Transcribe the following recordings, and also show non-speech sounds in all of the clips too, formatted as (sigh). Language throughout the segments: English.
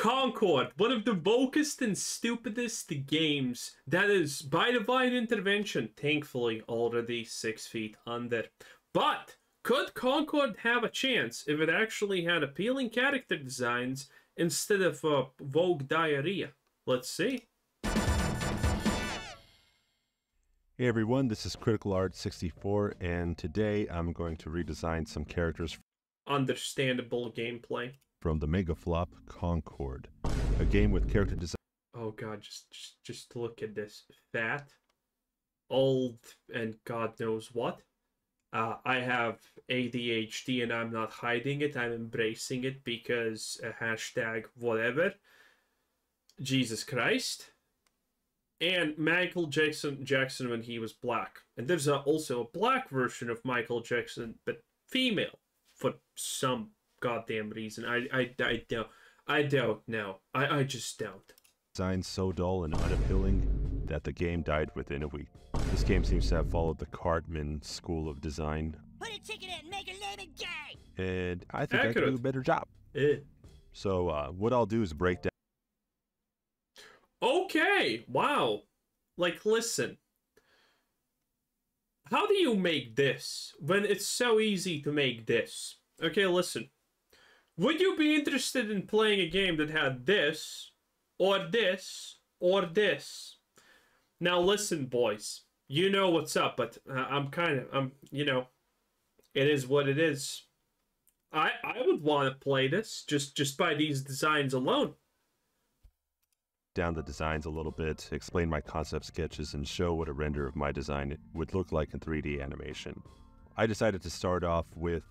Concord, one of the wokest and stupidest games that is, by divine intervention, thankfully already six feet under. But could Concord have a chance if it actually had appealing character designs instead of uh, Vogue diarrhea? Let's see. Hey everyone, this is Critical Art 64, and today I'm going to redesign some characters for Understandable gameplay. From the mega flop Concord, a game with character design Oh god, just just just look at this. Fat, old, and God knows what. Uh, I have ADHD and I'm not hiding it. I'm embracing it because uh, hashtag whatever. Jesus Christ. And Michael Jackson Jackson when he was black. And there's a, also a black version of Michael Jackson, but female for some goddamn reason. I I, I don't I don't know. I, I just don't. design so dull and unappealing that the game died within a week. This game seems to have followed the Cartman school of design, Put a ticket in, make a name gay. and I think I can do a better job. Eh. So uh, what I'll do is break down Okay, wow. Like, listen. How do you make this when it's so easy to make this? Okay, listen. Would you be interested in playing a game that had this, or this, or this? Now, listen, boys. You know what's up, but uh, I'm kind of, I'm, you know, it is what it is. I I would want to play this just just by these designs alone. down the designs a little bit, explain my concept sketches, and show what a render of my design would look like in 3D animation. I decided to start off with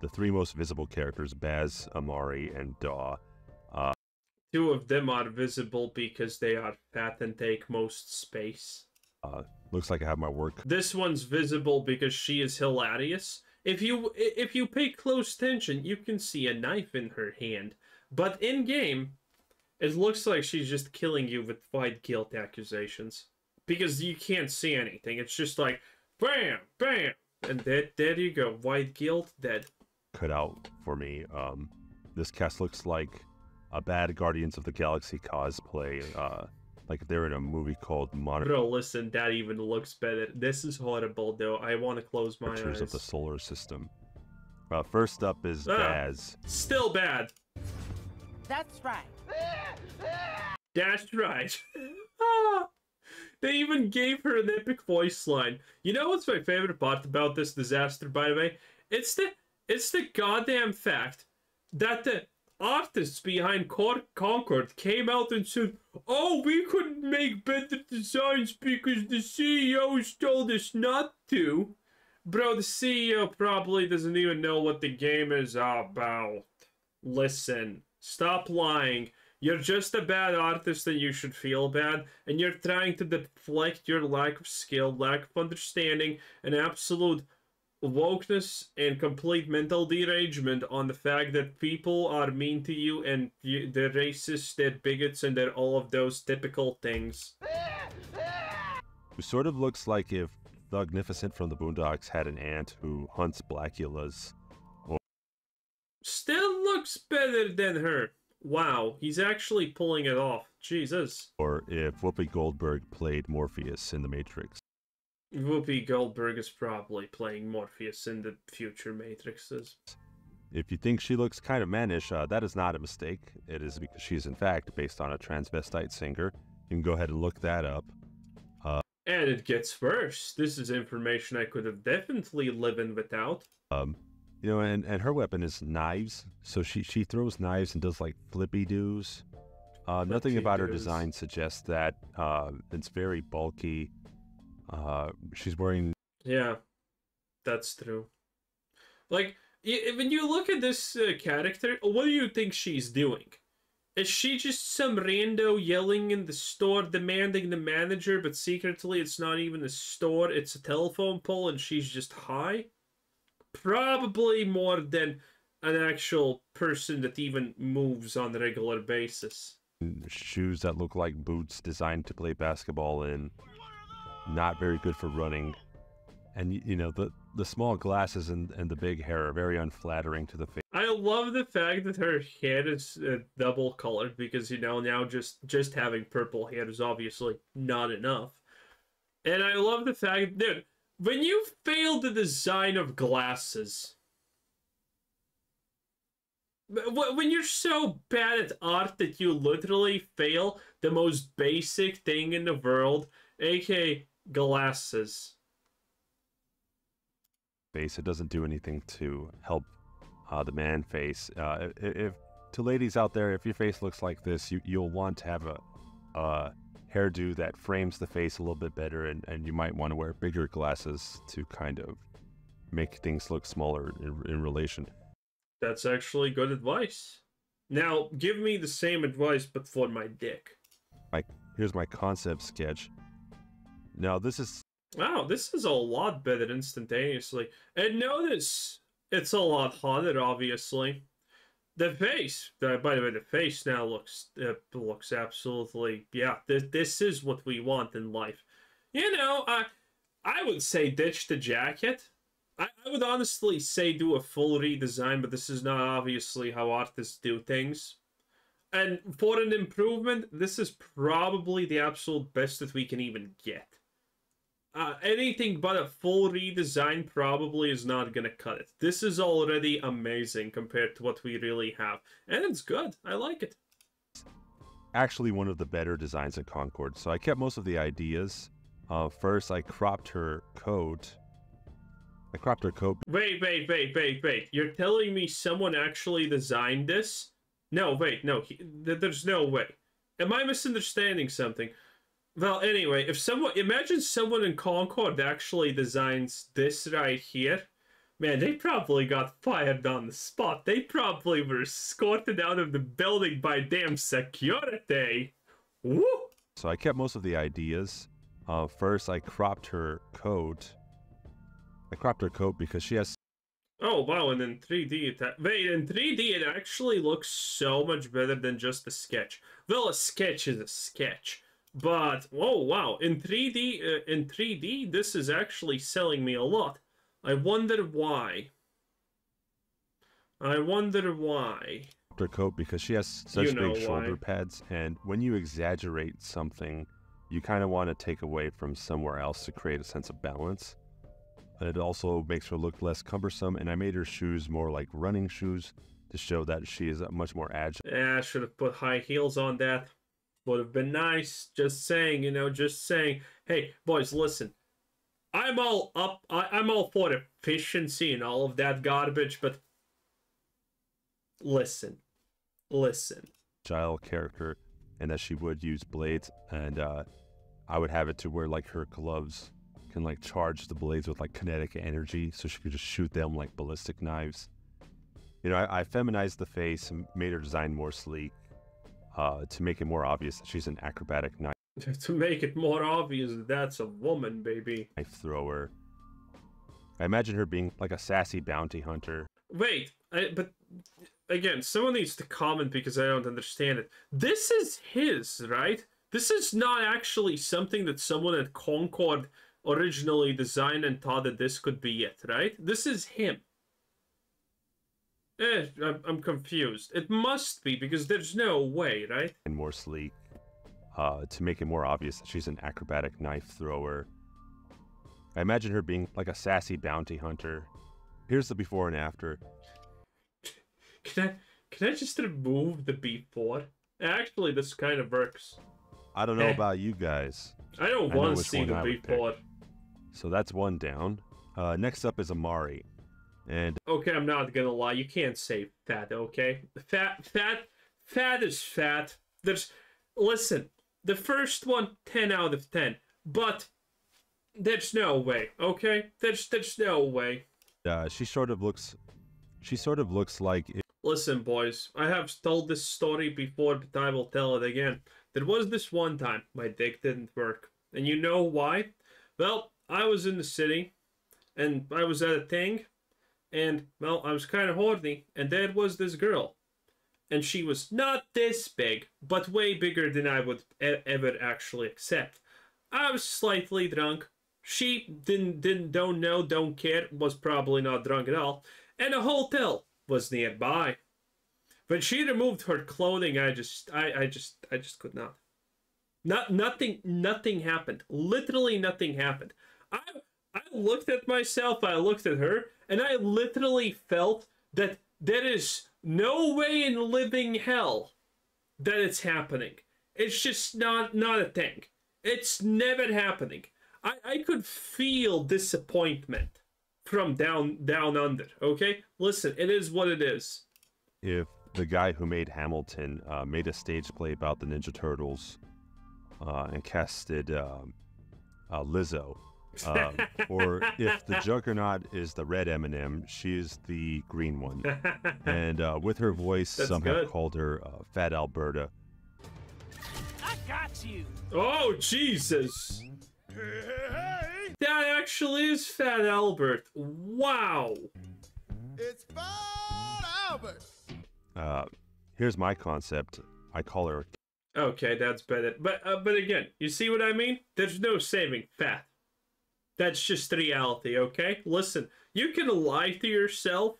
the three most visible characters, Bazz, Amari, and Daw. Two of them are visible because they are fat and take most space. Uh, looks like I have my work This one's visible because she is hilarious. If you if you pay close attention, you can see a knife in her hand. But in game, it looks like she's just killing you with white guilt accusations because you can't see anything. It's just like bam, bam, and there there you go, white guilt dead. Cut out for me. Um, this cast looks like a bad Guardians of the Galaxy cosplay, uh, like if they're in a movie called Monitors Bro, listen, that even looks better. This is horrible though. I want to close my eyes. of the Solar System. Uh, first up is Ah. Bazz. Still bad. That's right. That's right. (laughs) Ah, they even gave her an epic voice line. You know what's my favorite part about this disaster, by the way? It's the it's the goddamn fact that the artists behind Cor- Concord came out and said, "Oh, we couldn't make better designs because the CEOs told us not to." Bro, the CEO probably doesn't even know what the game is about. Listen, stop lying. You're just a bad artist and you should feel bad, and you're trying to deflect your lack of skill, lack of understanding, and absolute wokeness and complete mental derangement on the fact that people are mean to you and you, they're racist, they're bigots, and they're all of those typical things. who sort of looks like if Thugnificent from the Boondocks had an aunt who hunts Blackulas. Or... Still looks better than her. Wow, he's actually pulling it off. Jesus. Or if Whoopi Goldberg played Morpheus in The Matrix. Whoopi Goldberg is probably playing Morpheus in the future Matrixes. If you think she looks kind of mannish, uh, that is not a mistake. It is because she is, in fact, based on a transvestite singer. You can go ahead and look that up. And it gets worse. This is information I could have definitely lived without. Um, you know, and, and her weapon is knives. So she, she throws knives and does like flippy doos. Uh, nothing about her design suggests that. Uh, it's very bulky. Uh, she's wearing Yeah, that's true. Like, when you look at this uh, character, what do you think she's doing? Is she just some rando yelling in the store demanding the manager, but secretly it's not even a store, it's a telephone pole and she's just high? Probably more than an actual person that even moves on a regular basis. shoes that look like boots designed to play basketball in. Not very good for running. And you know the the small glasses and, and the big hair are very unflattering to the face. I love the fact that her hair is uh, double colored because you know now just just having purple hair is obviously not enough. And I love the fact, dude, when you fail the design of glasses, wh- when you're so bad at art that you literally fail the most basic thing in the world, aka glasses. face. It doesn't do anything to help uh, the man face. Uh, if to ladies out there, if your face looks like this, you you'll want to have a, a hairdo that frames the face a little bit better, and, and you might want to wear bigger glasses to kind of make things look smaller in, in relation. That's actually good advice. Now, give me the same advice, but for my dick. Like, Here's my concept sketch. Now this is Wow, this is a lot better instantaneously. And notice it's a lot hotter, obviously. The face, uh, by the way, the face now looks uh, looks absolutely yeah. This this is what we want in life. You know, I I would say ditch the jacket. I, I would honestly say do a full redesign, but this is not obviously how artists do things. And for an improvement, this is probably the absolute best that we can even get. Uh, anything but a full redesign probably is not gonna cut it. This is already amazing compared to what we really have, and it's good. I like it. actually one of the better designs in Concord. So I kept most of the ideas. Uh, first, I cropped her coat. I cropped her coat Wait, wait, wait, wait, wait. You're telling me someone actually designed this? No, wait, no. He, th- there's no way. Am I misunderstanding something? Well, anyway, if someone imagine someone in Concord actually designs this right here, man, they probably got fired on the spot. They probably were escorted out of the building by damn security. Woo! So I kept most of the ideas. Uh, first, I cropped her coat. I cropped her coat because she has Oh wow, and in 3D it wait, in 3D it actually looks so much better than just a sketch. Well, a sketch is a sketch, but oh wow, in 3D uh, in 3D this is actually selling me a lot. I wonder why. I wonder why. her coat because she has such know big shoulder why. pads, and when you exaggerate something, you kind of want to take away from somewhere else to create a sense of balance. It also makes her look less cumbersome, and I made her shoes more like running shoes to show that she is much more agile. Yeah, I should have put high heels on that. Would have been nice. Just saying, you know, just saying. Hey, boys, listen. I'm all up. I, I'm all for efficiency and all of that garbage, but listen, listen. agile character and that she would use blades and uh, i would have it to where like her gloves can like charge the blades with like kinetic energy so she could just shoot them like ballistic knives you know i, I feminized the face and made her design more sleek uh, to make it more obvious that she's an acrobatic knife (laughs) to make it more obvious, that that's a woman, baby. Knife thrower i imagine her being like a sassy bounty hunter Wait, I, but again, someone needs to comment because I don't understand it. This is his, right? This is not actually something that someone at Concord originally designed and thought that this could be it, right? This is him. Eh, I'm, I'm confused. It must be because there's no way, right? and more sleek uh, to make it more obvious that she's an acrobatic knife thrower. I imagine her being like a sassy bounty hunter. Here's the before and after. (laughs) Can I can I just remove the before? Actually, this kind of works. I don't know Eh. about you guys. I don't want to see the before. So that's one down. Uh, next up is Amari. And Okay, I'm not gonna lie. You can't say fat. Okay, fat, fat, fat is fat. There's, listen, the first one, 10 out of ten, but there's no way. Okay, there's there's no way. uh, she sort of looks, she sort of looks like if Listen, boys, I have told this story before, but I will tell it again. There was this one time my dick didn't work, and you know why? Well, I was in the city, and I was at a thing, and well, I was kind of horny, and there was this girl, and she was not this big, but way bigger than I would e- ever actually accept. I was slightly drunk. She didn't didn't don't know, don't care, was probably not drunk at all. And a hotel was nearby. When she removed her clothing, I just, I, I just, I just could not. Not, nothing, nothing happened. Literally nothing happened. I, I looked at myself, I looked at her, and I literally felt that there is no way in living hell that it's happening. It's just not, not a thing. It's never happening. I, I could feel disappointment from down down under. Okay, listen, it is what it is. If the guy who made Hamilton uh, made a stage play about the Ninja Turtles uh, and casted um, uh, Lizzo, um, or if the (laughs) Juggernaut is the red Eminem, she's the green one, (laughs) and uh, with her voice, That's some have called her uh, Fat Alberta. I got you. oh Jesus! That actually is Fat Albert. Wow. It's Fat Albert. Uh, here's my concept. I call her Okay, that's better. But uh, but again, you see what I mean? There's no saving fat. That's just reality, okay? Listen, you can lie to yourself,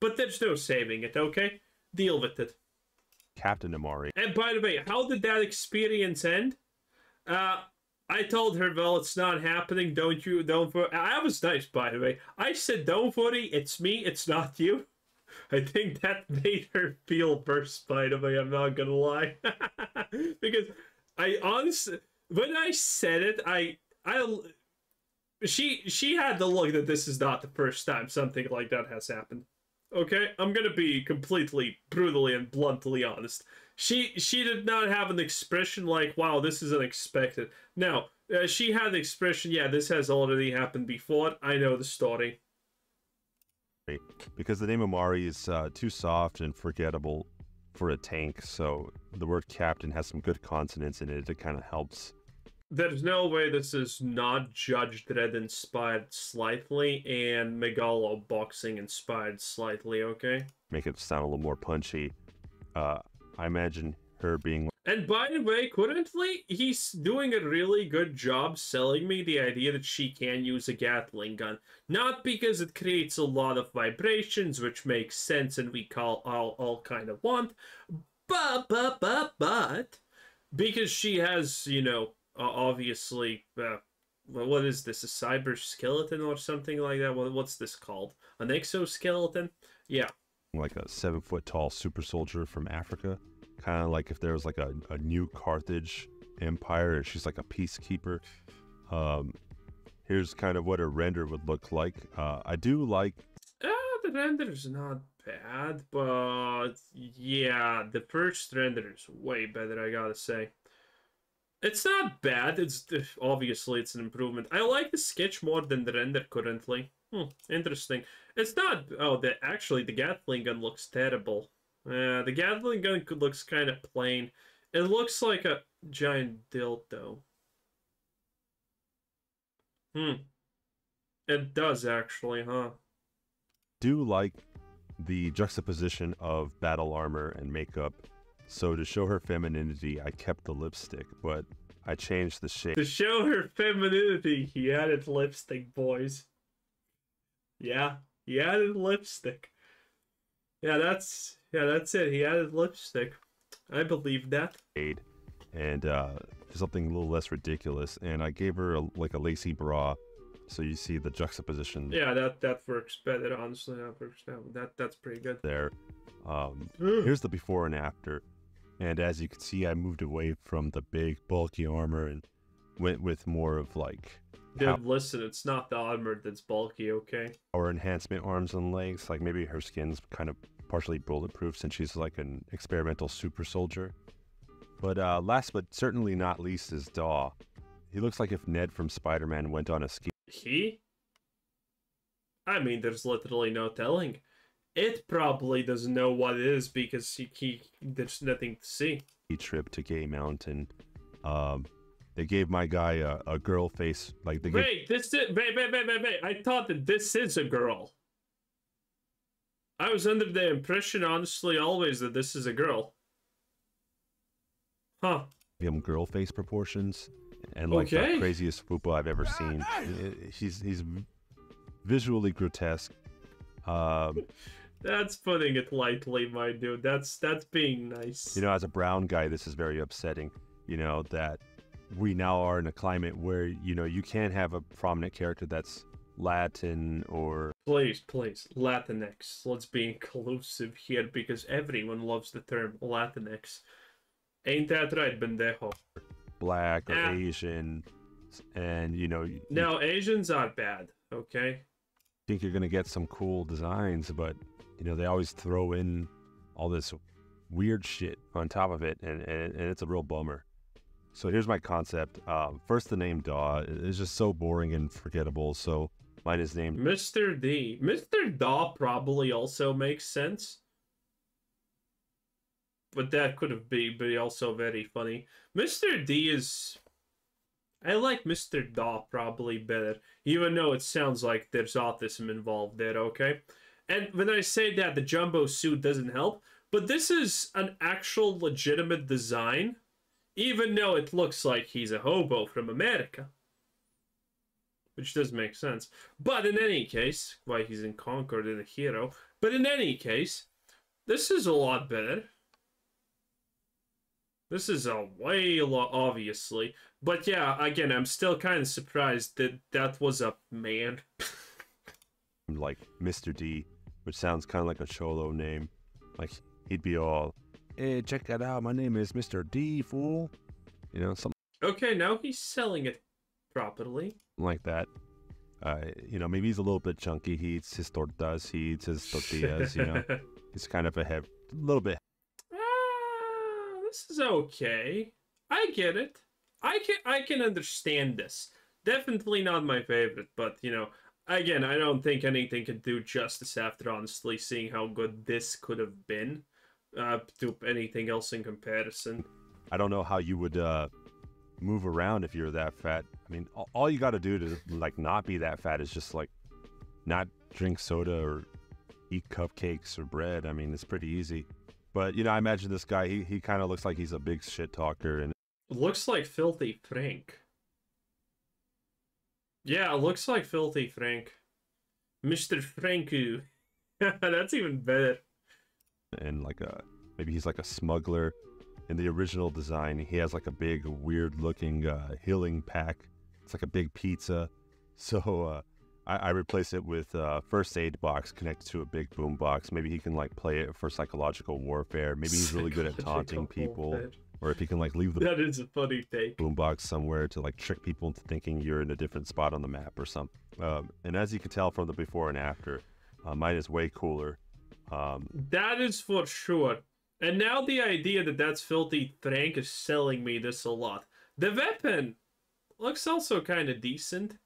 but there's no saving it, okay? Deal with it. Captain Amari. And by the way, how did that experience end? Uh, I told her, well, it's not happening. Don't you? Don't. wor-" I was nice, by the way. I said, don't worry. It's me. It's not you. (laughs) I think that made her feel worse. By the way, I'm not gonna lie, (laughs) because I honestly, when I said it, I, I, she, she had the look that this is not the first time something like that has happened. Okay, I'm gonna be completely brutally and bluntly honest. She she did not have an expression like "Wow, this is unexpected." Now uh, she had the expression, "Yeah, this has already happened before. I know the story." because the name Amari is uh, too soft and forgettable for a tank. So the word captain has some good consonants in it. It kind of helps. There's no way this is not Judge Dredd inspired slightly and Megalo boxing inspired slightly. Okay. make it sound a little more punchy. Uh, I imagine her being And by the way, currently he's doing a really good job selling me the idea that she can use a Gatling gun. Not because it creates a lot of vibrations, which makes sense and we call all all kind of want, but but but but because she has you know obviously uh, what is this a cyber skeleton or something like that? What, what's this called? An exoskeleton? Yeah. like a seven foot tall super soldier from Africa. Kind of like if there was like a, a new Carthage empire and she's like a peacekeeper. Um, here's kind of what a render would look like. Uh, I do like Uh, the render's not bad, but yeah, the first render is way better, I gotta say. It's not bad, it's obviously it's an improvement. I like the sketch more than the render currently. Hmm, interesting. It's not, oh, the actually, the Gatling gun looks terrible. Uh, the Gatling gun looks kind of plain. It looks like a giant dildo. Hmm. It does actually, huh? do like the juxtaposition of battle armor and makeup. So to show her femininity, I kept the lipstick, but I changed the shape. To show her femininity, he added lipstick, boys. Yeah, he added lipstick. Yeah, that's yeah, that's it. He added lipstick. I believe that. and uh, something a little less ridiculous. And I gave her a, like a lacy bra, so you see the juxtaposition Yeah, that that works better. Honestly, that works. That, that that's pretty good. there. Um, here's the before and after, and as you can see, I moved away from the big bulky armor and went with more of like Dude, listen, it's not the armor that's bulky, okay? Or enhancement arms and legs. Like maybe her skin's kind of partially bulletproof since she's like an experimental super soldier. But uh, last but certainly not least is Daw. He looks like if Ned from Spider-Man went on a ski He? I mean, there's literally no telling. It probably doesn't know what it is because he, he there's nothing to see. He trip to Gay Mountain. Um, they gave my guy a, a girl face, like they gave Wait, this is wait, wait, wait, wait, wait. I thought that this is a girl. I was under the impression, honestly, always that this is a girl. Huh. him girl face proportions and like Okay. the craziest fupa I've ever seen. I- I- He's he's visually grotesque. Um, That's putting it lightly, my dude. That's that's being nice. You know, as a brown guy, this is very upsetting. You know that we now are in a climate where you know you can't have a prominent character that's Latin or Please, please, Latinx. Let's be inclusive here because everyone loves the term Latinx. Ain't that right, Bendejo? black or Ah. Asian, and you know you No, Asians are bad, okay? Think you're gonna get some cool designs, but you know they always throw in all this weird shit on top of it, and and, and it's a real bummer. So here's my concept. Um, first, the name Daw is just so boring and forgettable. So mine is named Mr. D. Mr. Daw probably also makes sense. But that could have been be also very funny. Mr. D is I like Mr. Daw probably better, even though it sounds like there's autism involved there, okay? And when I say that, the jumbo suit doesn't help, but this is an actual legitimate design, even though it looks like he's a hobo from America. Which does make sense. But in any case, why he's in Concord and a hero. But in any case, this is a lot better. This is a way a lot, obviously. But yeah, again, I'm still kind of surprised that that was a man. (laughs) like Mr. D, which sounds kind of like a cholo name. Like he'd be all, "Hey, check that out! My name is Mr. D, fool." You know, something okay, now he's selling it properly. like that. Uh, you know, maybe he's a little bit chunky. He eats his tortas. He eats his tortillas. you know, (laughs) he's kind of a heavy, a little bit this is okay. I get it. I can I can understand this. Definitely not my favorite, but you know, again, I don't think anything can do justice after honestly seeing how good this could have been uh, to anything else in comparison. I don't know how you would uh, move around if you're that fat. I mean, all, all you got to do to like not be that fat is just like not drink soda or eat cupcakes or bread. I mean, it's pretty easy. But you know, I imagine this guy. He he kind of looks like he's a big shit talker, and Looks like Filthy Frank. Yeah, looks like Filthy Frank. Mr. Franku. (laughs) That's even better. and like a maybe he's like a smuggler. In the original design, he has like a big, weird-looking uh, healing pack. It's like a big pizza. (laughs) So uh, I, I replace it with a first aid box connected to a big boom box. Maybe he can like play it for psychological warfare. Maybe he's really good at taunting people, or if he can like leave the That is a funny take. boombox somewhere to like trick people into thinking you're in a different spot on the map or something. Um, and as you can tell from the before and after, uh, mine is way cooler. Um, That is for sure. And now the idea that that's Filthy Frank is selling me this a lot. The weapon looks also kind of decent.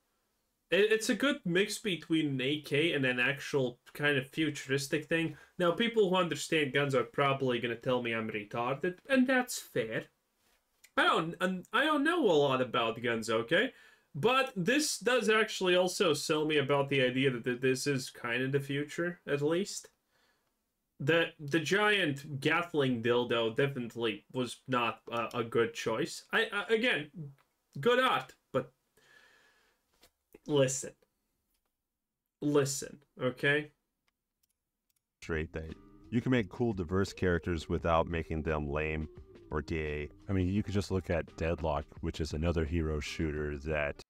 It- It's a good mix between an AK and an actual kind of futuristic thing. Now, people who understand guns are probably going to tell me I'm retarded, and that's fair. I don't, and I don't know a lot about guns, okay? But this does actually also sell me about the idea that this is kind of the future, at least the the giant Gatling dildo definitely was not a, a good choice. I, I again, good art, listen, listen, okay. straight that you can make cool, diverse characters without making them lame or gay. I mean, you could just look at Deadlock, which is another hero shooter that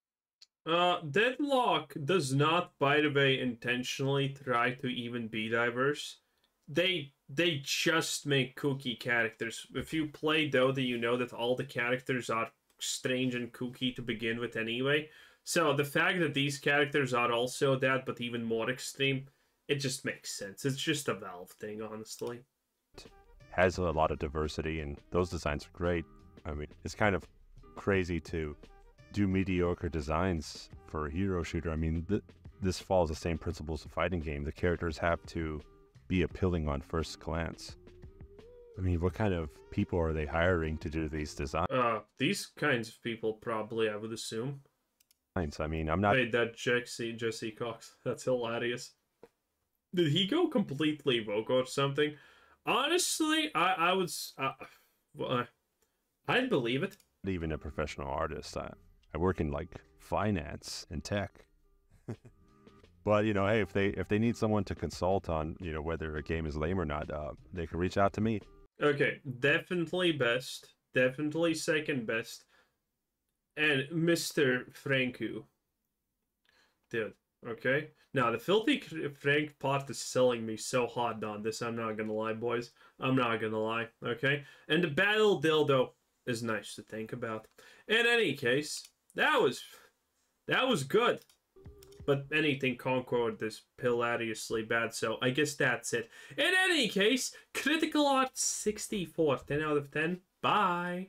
Uh, Deadlock does not, by the way, intentionally try to even be diverse. They they just make kooky characters. If you play Dota, you know that all the characters are strange and kooky to begin with anyway. So the fact that these characters are also that, but even more extreme, it just makes sense. It's just a Valve thing, honestly. has a lot of diversity, and those designs are great. I mean, it's kind of crazy to do mediocre designs for a hero shooter. I mean, th- this follows the same principles of fighting game. The characters have to be appealing on first glance. I mean, what kind of people are they hiring to do these designs? Uh, these kinds of people probably, I would assume. I mean, I'm not Wait, that Jesse Jesse Cox. That's hilarious. Did he go completely woke or something? Honestly, I I was uh, well, I- I'd believe it. Not even a professional artist. I, I work in like finance and tech. (laughs) But you know, hey, if they if they need someone to consult on you know whether a game is lame or not, uh, they can reach out to me. Okay, definitely best. Definitely second best. And Mr. Franku. Dude, okay? Now, the Filthy Frank part is selling me so hard on this, I'm not gonna lie, boys. I'm not gonna lie, okay? And the Battle Dildo is nice to think about. In any case, that was... That was good. But anything Concord is hilariously bad, so I guess that's it. In any case, Critical Art 64, 10 out of 10. Bye.